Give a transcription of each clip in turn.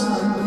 time.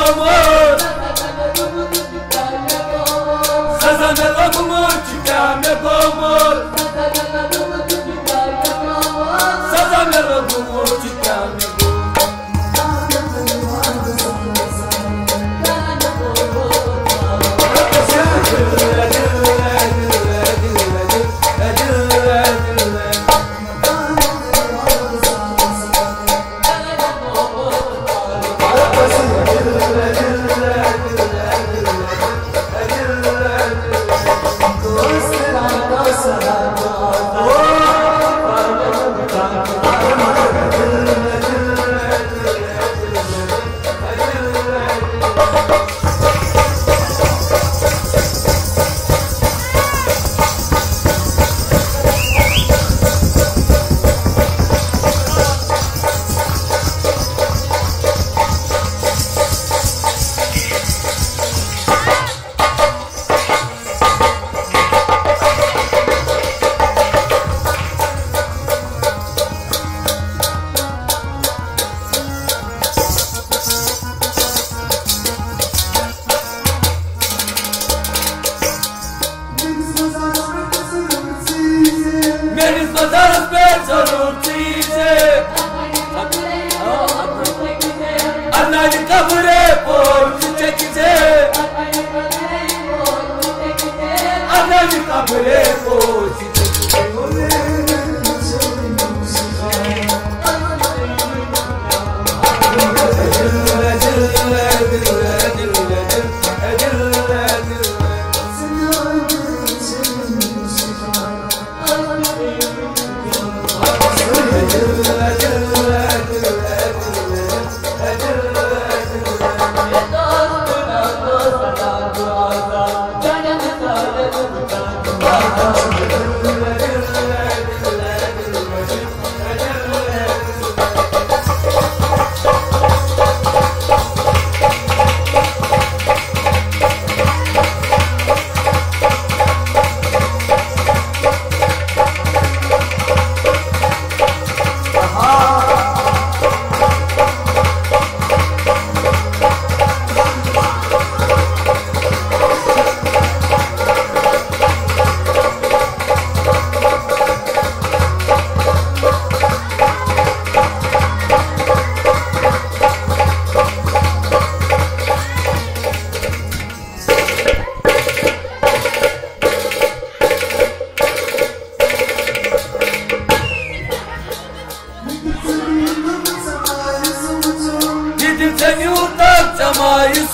Oh.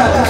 야